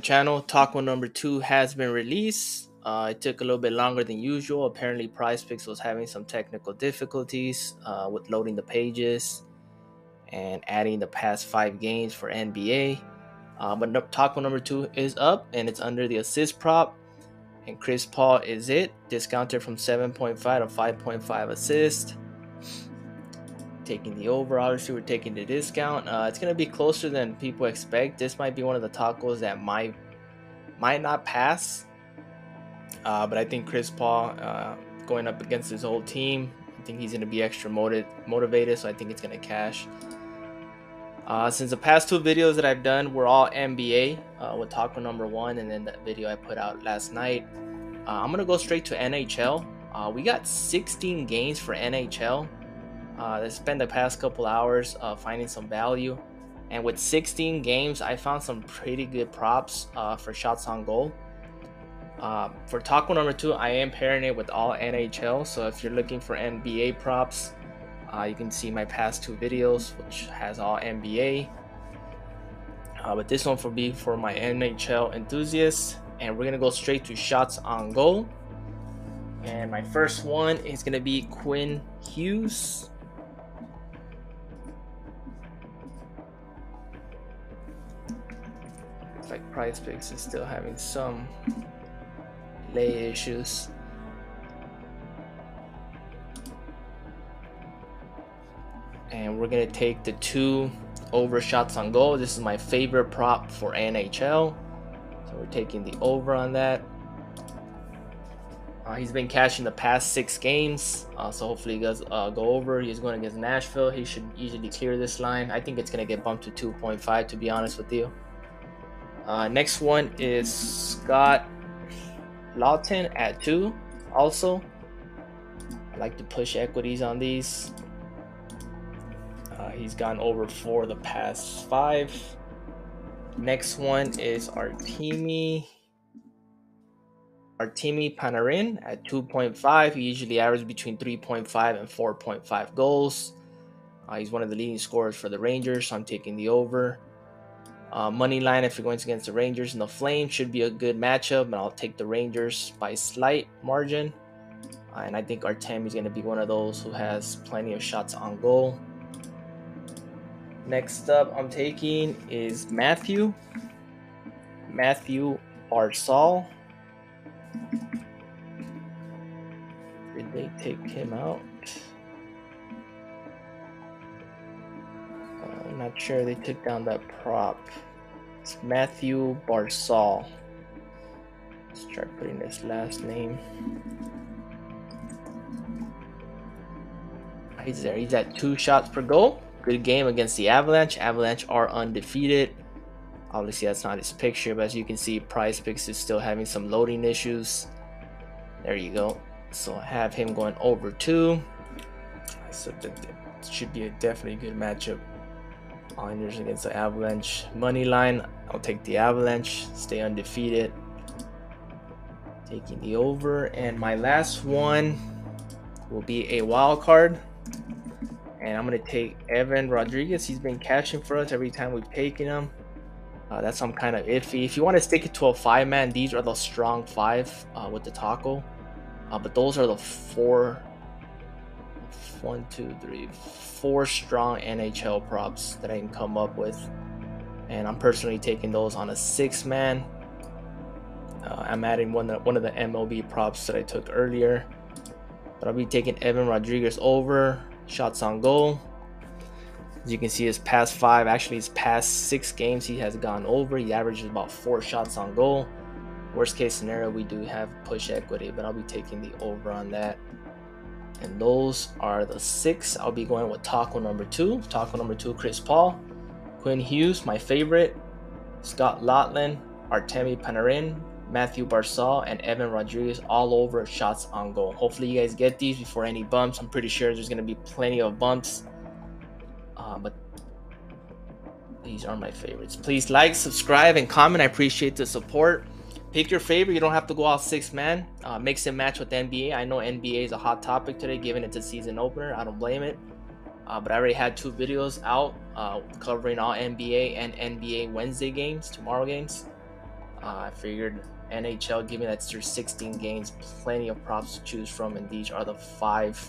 Channel. Taco number two has been released. Uh, it took a little bit longer than usual. Apparently, PrizePicks was having some technical difficulties uh, with loading the pages and adding the past five games for NBA. Uh, but taco number two is up and it's under the assist prop. And Chris Paul is it, discounted from 7.5 to 5.5 assist. Taking the over, obviously, we're taking the discount. Uh, it's going to be closer than people expect. This might be one of the tacos that might might not pass. Uh, but I think Chris Paul uh, going up against his whole team, I think he's going to be extra motiv- motivated, so I think it's going to cash. Uh, since the past two videos that I've done were all NBA uh, with taco number one, and then that video I put out last night, uh, I'm gonna go straight to NHL. We got 16 games for NHL. Uh, I spent the past couple hours uh, finding some value, and with 16 games, I found some pretty good props for shots on goal. for taco number two, I am pairing it with all NHL. So if you're looking for NBA props, uh, you can see my past two videos, which has all NBA. Uh, but this one will be for my NHL enthusiasts. And we're going to go straight to shots on goal. And my first one is going to be Quinn Hughes. Looks picks is still having some lay issues. and we're gonna take the two over shots on goal. This is my favorite prop for NHL. So we're taking the over on that. Uh, he's been cashing the past six games, uh, so hopefully he does uh, go over. He's going against Nashville. He should easily clear this line. I think it's going to get bumped to 2.5, to be honest with you. Uh, next one is Scott Laughton at 2. Also, I like to push equities on these. Uh, he's gone over for the past five. Next one is Artemi. Artemi Panarin at 2.5. He usually averages between 3.5 and 4.5 goals. Uh, he's one of the leading scorers for the Rangers, so I'm taking the over. Uh, money line if you're going against the Rangers and the Flames should be a good matchup, and I'll take the Rangers by slight margin. Uh, and I think Artemi is going to be one of those who has plenty of shots on goal. Next up, I'm taking is Mathew. Mathew Barzal. Did they take him out? Not sure they took down that prop. It's Mathew Barzal. Let's try putting this last name. He's there. He's at two shots per goal. Good game against the Avalanche. Avalanche are undefeated. Obviously, that's not his picture, but as you can see, PrizePicks is still having some loading issues. There you go. So I have him going over two. So that should be a definitely good matchup. Islanders against the Avalanche. Money line, I'll take the Avalanche. Stay undefeated. Taking the over. And my last one will be a wild card and I'm gonna take Evan Rodrigues. He's been catching for us every time we've taken him. Uh, that's some kind of iffy. If you want to stick it to a five man, these are the strong five uh, with the taco. Uh, but those are the four, one, two, three, four strong NHL props that I can come up with. And I'm personally taking those on a six man. Uh, I'm adding one, one of the MLB props that I took earlier. But I'll be taking Evan Rodrigues over shots on goal. As you can see, his past five, actually his past six games, he has gone over. He averages about four shots on goal. Worst case scenario, we do have push equity, but I'll be taking the over on that. And those are the six. I'll be going with taco number two. Taco number two, Chris Paul. Quinn Hughes, my favorite. Scott Laughton, Artemi Panarin, Mathew Barzal, and Evan Rodrigues all over shots on goal. Hopefully, you guys get these before any bumps. I'm pretty sure there's going to be plenty of bumps. Uh, but these are my favorites. Please like, subscribe, and comment. I appreciate the support. Pick your favorite. You don't have to go all six man. Uh, mix and match with NBA. I know NBA is a hot topic today, given it's a season opener. I don't blame it. Uh, but I already had two videos out uh, covering all NBA and NBA Wednesday games, tomorrow games. Uh, I figured NHL, given that's your 16 games, plenty of props to choose from, and these are the five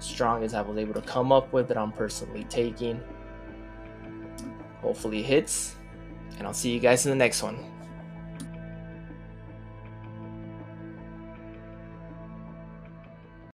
strongest I was able to come up with that I'm personally taking. Hopefully hits, and I'll see you guys in the next one.